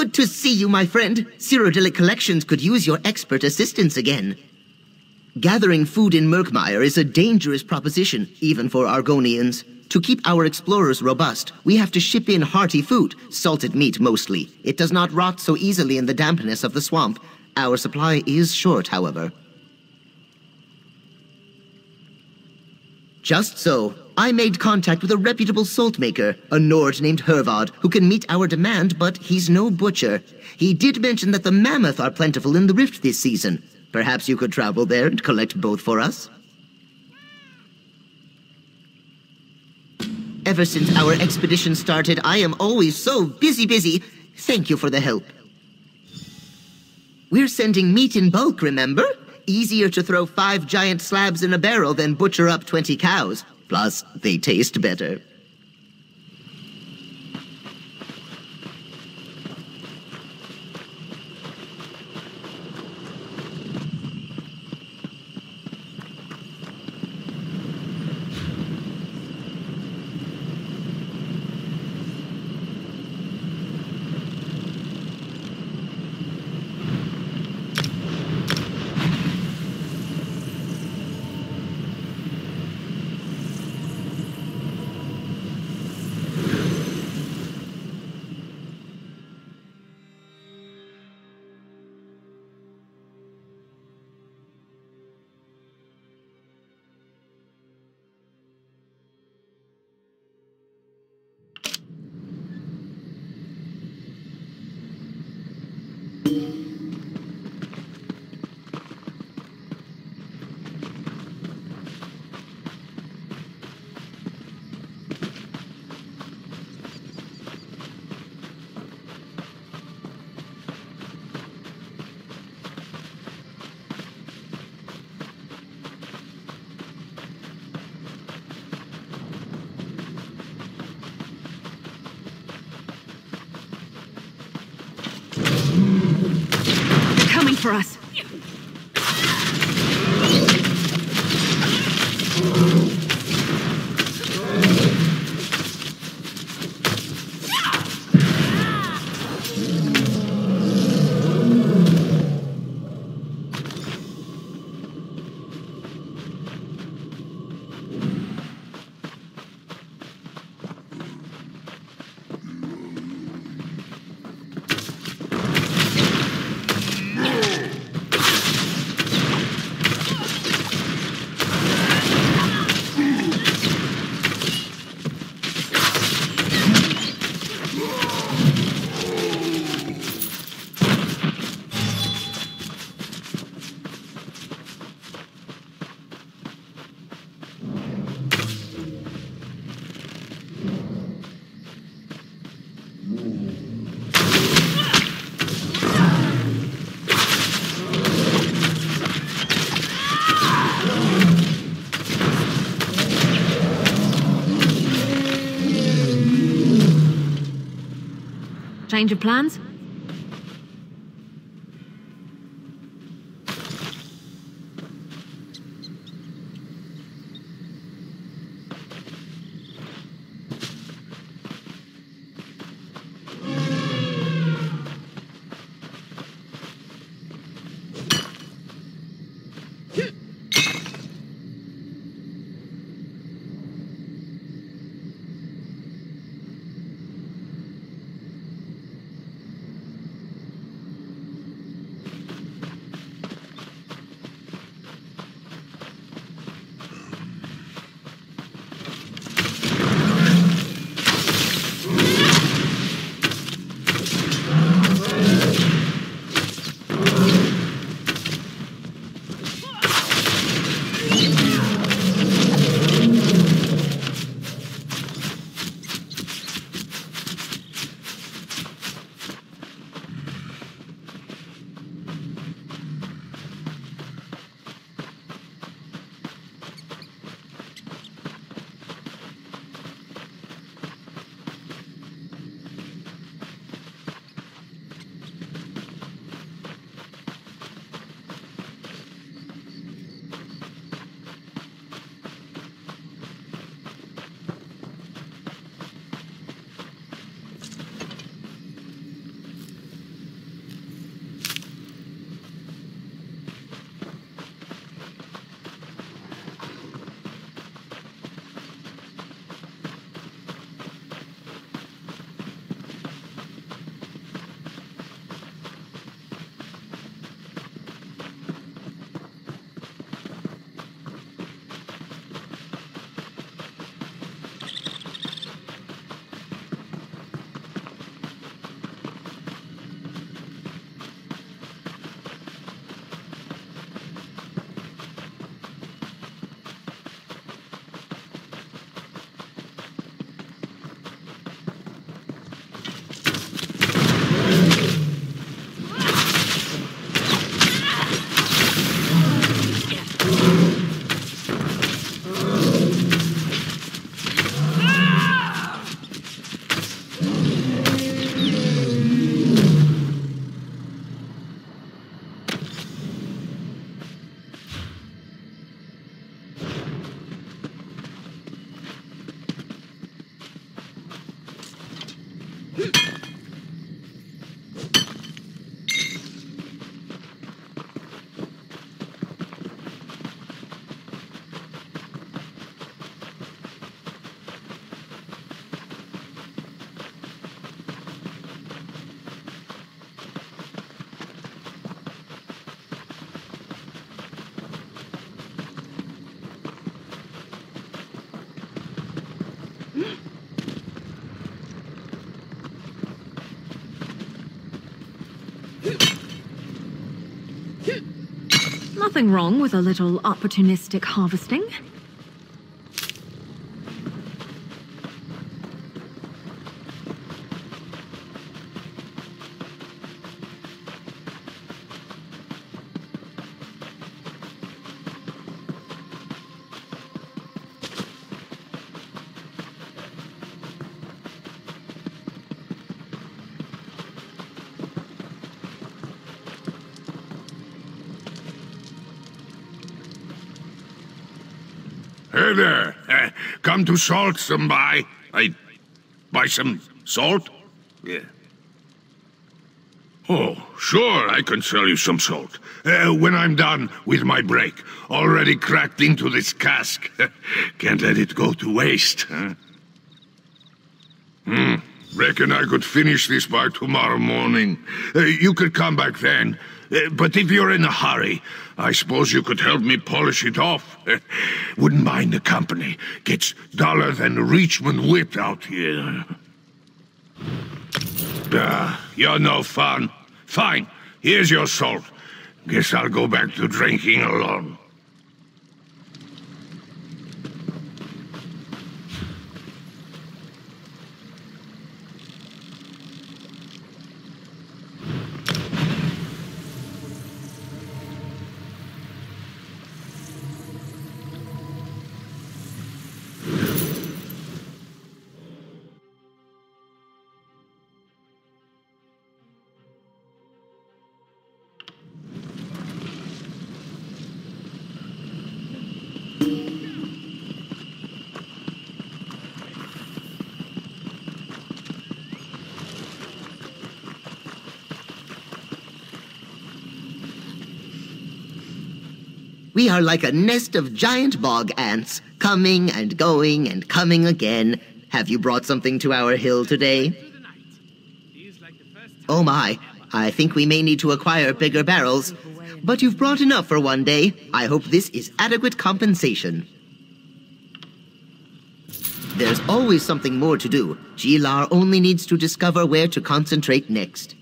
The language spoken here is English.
Good to see you, my friend. Cyrodilic Collections could use your expert assistance again. Gathering food in Murkmire is a dangerous proposition, even for Argonians. To keep our explorers robust, we have to ship in hearty food, salted meat mostly. It does not rot so easily in the dampness of the swamp. Our supply is short, however. Just so. I made contact with a reputable salt maker, a Nord named Hervod, who can meet our demand, but he's no butcher. He did mention that the mammoth are plentiful in the Rift this season. Perhaps you could travel there and collect both for us? Ever since our expedition started, I am always so busy, busy. Thank you for the help. We're sending meat in bulk, remember? Easier to throw five giant slabs in a barrel than butcher up 20 cows. Plus, they taste better. They're coming for us. Change of plans? Nothing wrong with a little opportunistic harvesting. Hey there. Eh, come to salt some buy. I buy some salt? Yeah. Oh, sure, I can sell you some salt. Uh, when I'm done with my break. Already cracked into this cask. Can't let it go to waste, huh? Hmm. Reckon I could finish this by tomorrow morning. Uh, you could come back then. Uh, but if you're in a hurry, I suppose you could help me polish it off. Wouldn't mind the company. Gets duller than Richmond whip out here. Ah, you're no fun. Fine, here's your salt. Guess I'll go back to drinking alone. We are like a nest of giant bog ants, coming and going and coming again. Have you brought something to our hill today? Oh my, I think we may need to acquire bigger barrels. But you've brought enough for one day. I hope this is adequate compensation. There's always something more to do. Gilar only needs to discover where to concentrate next.